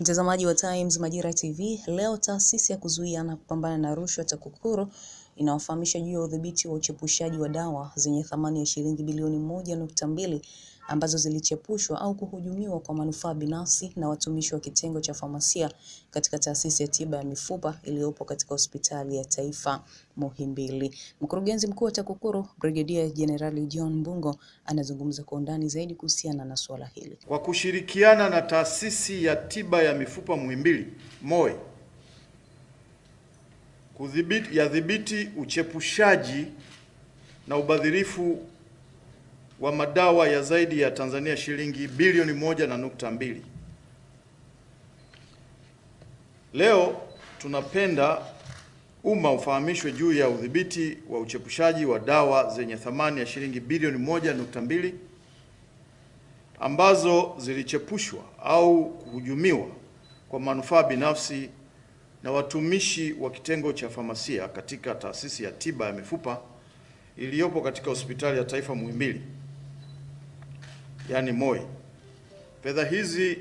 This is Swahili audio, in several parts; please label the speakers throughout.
Speaker 1: Mtazamaji wa Times Majira TV, leo taasisi ya kuzuia na kupambana na rushwa TAKUKURU inawafahamisha juu ya udhibiti wa uchepushaji wa dawa zenye thamani ya shilingi bilioni moja nukta mbili ambazo zilichepushwa au kuhujumiwa kwa manufaa binafsi na watumishi wa kitengo cha famasia katika taasisi ya tiba ya mifupa iliyopo katika hospitali ya taifa Muhimbili. Mkurugenzi mkuu wa TAKUKURU Brigedia Jenerali John Mbungo anazungumza kwa undani zaidi kuhusiana na suala hili.
Speaker 2: Kwa kushirikiana na taasisi ya tiba ya mifupa Muhimbili MOE kudhibiti yadhibiti uchepushaji na ubadhirifu wa madawa ya zaidi ya Tanzania shilingi bilioni moja na nukta mbili. Leo tunapenda umma ufahamishwe juu ya udhibiti wa uchepushaji wa dawa zenye thamani ya shilingi bilioni moja nukta mbili ambazo zilichepushwa au kuhujumiwa kwa manufaa binafsi na watumishi wa kitengo cha famasia katika taasisi ya tiba ya mifupa iliyopo katika hospitali ya taifa Muhimbili, yaani MOI. Fedha hizi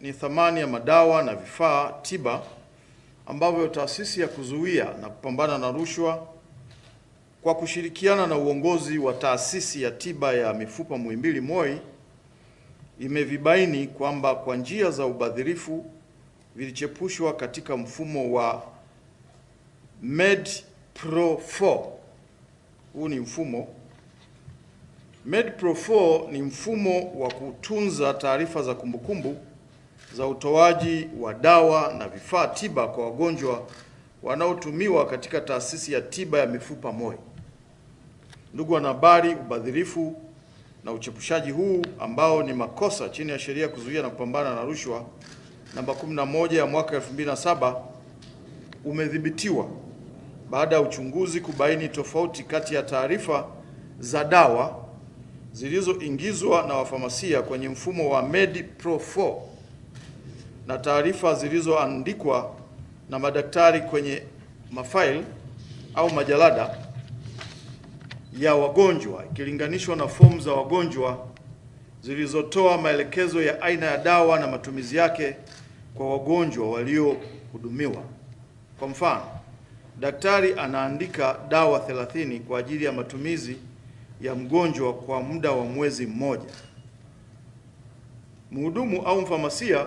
Speaker 2: ni thamani ya madawa na vifaa tiba ambavyo taasisi ya kuzuia na kupambana na rushwa kwa kushirikiana na uongozi wa taasisi ya tiba ya mifupa Muhimbili MOI imevibaini kwamba kwa njia za ubadhirifu vilichepushwa katika mfumo wa MedPro 4. Huu ni mfumo MedPro 4 ni mfumo wa kutunza taarifa za kumbukumbu za utoaji wa dawa na vifaa tiba kwa wagonjwa wanaotumiwa katika taasisi ya tiba ya mifupa MOE. Ndugu wanahabari, ubadhirifu na uchepushaji huu ambao ni makosa chini ya sheria kuzuia na kupambana na rushwa namba 11 ya mwaka 2007 umedhibitiwa baada ya uchunguzi kubaini tofauti kati ya taarifa za dawa zilizoingizwa na wafamasia kwenye mfumo wa MedPro 4 na taarifa zilizoandikwa na madaktari kwenye mafaili au majalada ya wagonjwa ikilinganishwa na fomu za wagonjwa zilizotoa maelekezo ya aina ya dawa na matumizi yake kwa wagonjwa waliohudumiwa. Kwa mfano, daktari anaandika dawa 30 kwa ajili ya matumizi ya mgonjwa kwa muda wa mwezi mmoja. Mhudumu au mfamasia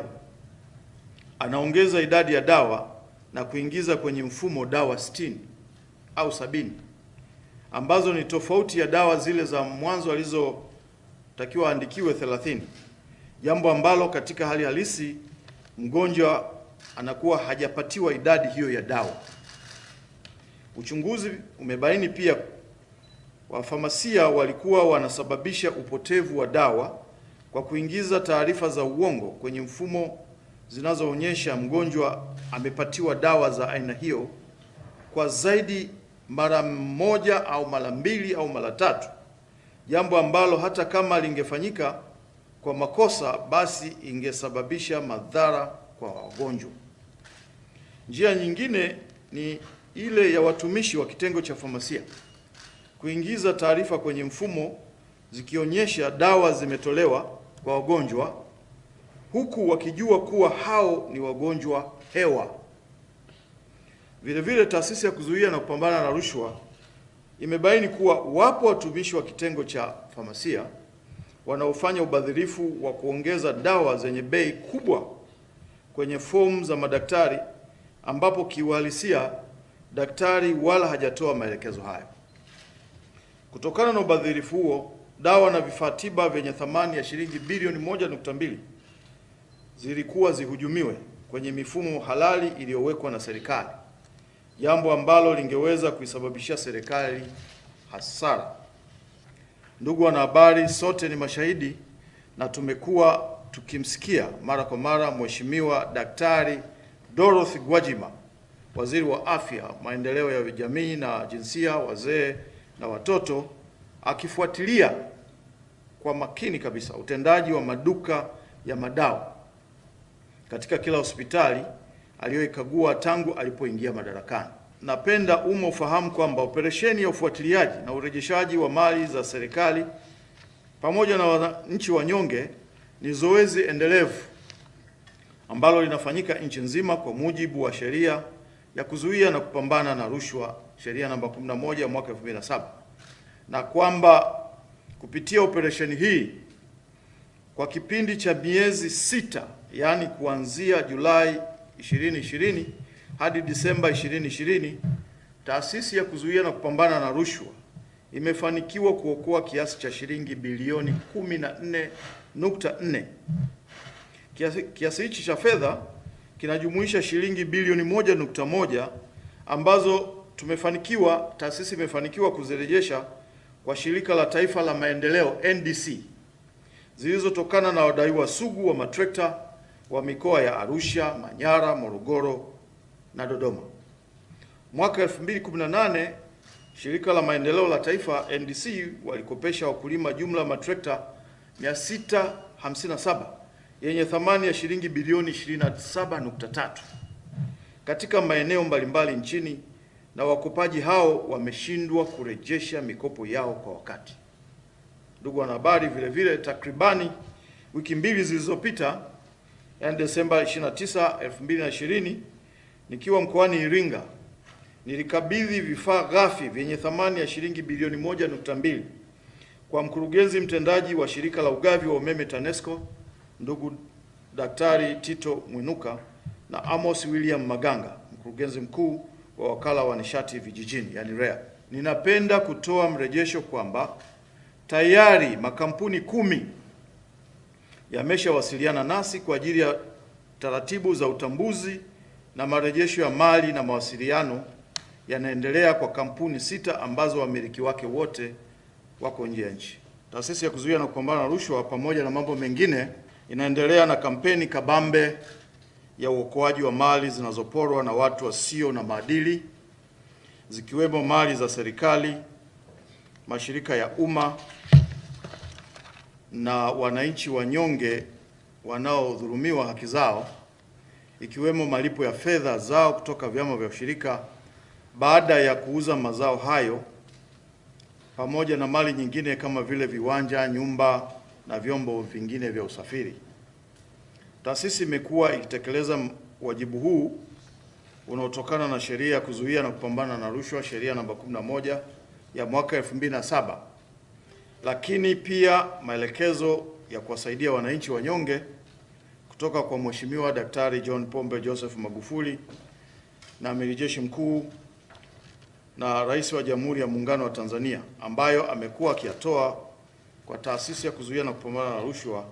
Speaker 2: anaongeza idadi ya dawa na kuingiza kwenye mfumo dawa 60 au sabini ambazo ni tofauti ya dawa zile za mwanzo alizotakiwa aandikiwe 30, jambo ambalo katika hali halisi mgonjwa anakuwa hajapatiwa idadi hiyo ya dawa. Uchunguzi umebaini pia wafamasia walikuwa wanasababisha upotevu wa dawa kwa kuingiza taarifa za uongo kwenye mfumo zinazoonyesha mgonjwa amepatiwa dawa za aina hiyo kwa zaidi mara moja au mara mbili au mara tatu, jambo ambalo hata kama lingefanyika kwa makosa basi ingesababisha madhara kwa wagonjwa. Njia nyingine ni ile ya watumishi wa kitengo cha famasia kuingiza taarifa kwenye mfumo zikionyesha dawa zimetolewa kwa wagonjwa huku wakijua kuwa hao ni wagonjwa hewa. Vilevile, vile, taasisi ya kuzuia na kupambana na rushwa imebaini kuwa wapo watumishi wa kitengo cha famasia wanaofanya ubadhirifu wa kuongeza dawa zenye bei kubwa kwenye fomu za madaktari ambapo kiuhalisia daktari wala hajatoa maelekezo hayo. Kutokana na ubadhirifu huo, dawa na vifaa tiba vyenye thamani ya shilingi bilioni moja nukta mbili zilikuwa zihujumiwe kwenye mifumo halali iliyowekwa na serikali, jambo ambalo lingeweza kuisababishia serikali hasara. Ndugu wanahabari, sote ni mashahidi na tumekuwa tukimsikia mara kwa mara Mheshimiwa Daktari Dorothy Gwajima, Waziri wa Afya, Maendeleo ya Jamii na Jinsia, Wazee na Watoto, akifuatilia kwa makini kabisa utendaji wa maduka ya madawa katika kila hospitali aliyoikagua tangu alipoingia madarakani. Napenda umma ufahamu kwamba operesheni ya ufuatiliaji na urejeshaji wa mali za serikali pamoja na wananchi wanyonge ni zoezi endelevu ambalo linafanyika nchi nzima kwa mujibu wa sheria ya kuzuia na kupambana na rushwa, sheria namba 11 mwaka 2007, na kwamba kupitia operesheni hii kwa kipindi cha miezi sita, yaani kuanzia Julai 2020 hadi Disemba 2020, taasisi ya kuzuia na kupambana na rushwa imefanikiwa kuokoa kiasi cha shilingi bilioni 14.4. Kiasi, kiasi hichi cha fedha kinajumuisha shilingi bilioni 1.1 ambazo tumefanikiwa, taasisi imefanikiwa kuzirejesha kwa Shirika la Taifa la Maendeleo NDC zilizotokana na wadaiwa sugu wa matrekta wa mikoa ya Arusha, Manyara, Morogoro na Dodoma. Mwaka 2018 Shirika la Maendeleo la Taifa NDC walikopesha wakulima jumla ya matrekta 657 yenye thamani ya shilingi bilioni 27.3 katika maeneo mbalimbali nchini, na wakopaji hao wameshindwa kurejesha mikopo yao kwa wakati. Ndugu wanahabari, vile vile takribani wiki mbili zilizopita, yaani Desemba 29, 2020 nikiwa mkoani Iringa nilikabidhi vifaa ghafi vyenye thamani ya shilingi bilioni moja nukta mbili kwa mkurugenzi mtendaji wa shirika la ugavi wa umeme TANESCO ndugu Daktari Tito Mwinuka na Amos William Maganga, mkurugenzi mkuu wa wakala wa nishati vijijini, yani REA. Ninapenda kutoa mrejesho kwamba tayari makampuni kumi yameshawasiliana nasi kwa ajili ya taratibu za utambuzi na marejesho ya mali na mawasiliano yanaendelea kwa kampuni sita ambazo wamiliki wake wote wako nje ya nchi. Taasisi ya kuzuia na kupambana na rushwa, pamoja na mambo mengine, inaendelea na kampeni kabambe ya uokoaji wa mali zinazoporwa na watu wasio na maadili, zikiwemo mali za serikali, mashirika ya umma na wananchi wanyonge wanaodhulumiwa haki zao, ikiwemo malipo ya fedha zao kutoka vyama vya ushirika baada ya kuuza mazao hayo pamoja na mali nyingine kama vile viwanja, nyumba na vyombo vingine vya usafiri. Taasisi imekuwa ikitekeleza wajibu huu unaotokana na sheria ya kuzuia na kupambana na rushwa, sheria namba 11 ya mwaka 2007, lakini pia maelekezo ya kuwasaidia wananchi wanyonge kutoka kwa Mheshimiwa Daktari John Pombe Joseph Magufuli na Amiri Jeshi Mkuu na Rais wa Jamhuri ya Muungano wa Tanzania ambayo amekuwa akiyatoa kwa taasisi ya kuzuia na kupambana na rushwa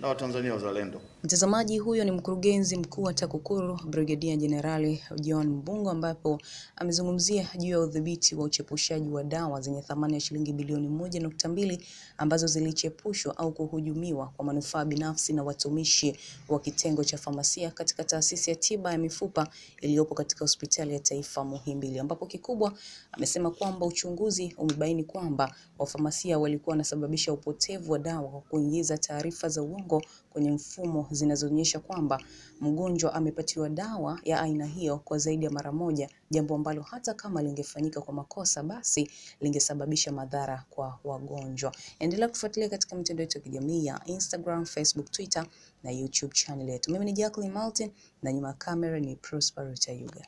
Speaker 2: na Watanzania wazalendo.
Speaker 1: Mtazamaji, huyo ni mkurugenzi mkuu wa TAKUKURU Brigedia Jenerali John Mbungo, ambapo amezungumzia juu ya udhibiti wa uchepushaji wa dawa zenye thamani ya shilingi bilioni moja nukta mbili ambazo zilichepushwa au kuhujumiwa kwa manufaa binafsi na watumishi wa kitengo cha famasia katika taasisi ya tiba ya mifupa iliyopo katika hospitali ya taifa Muhimbili, ambapo kikubwa amesema kwamba uchunguzi umebaini kwamba wafamasia walikuwa wanasababisha upotevu wa dawa kwa kuingiza taarifa za uongo kwenye mfumo zinazoonyesha kwamba mgonjwa amepatiwa dawa ya aina hiyo kwa zaidi ya mara moja, jambo ambalo hata kama lingefanyika kwa makosa basi lingesababisha madhara kwa wagonjwa. Endelea kufuatilia katika mitandao yetu ya kijamii ya Instagram, Facebook, Twitter na YouTube channel yetu. Mimi ni Jacqueline Martin na nyuma ya kamera ni Prosper Rutayuga.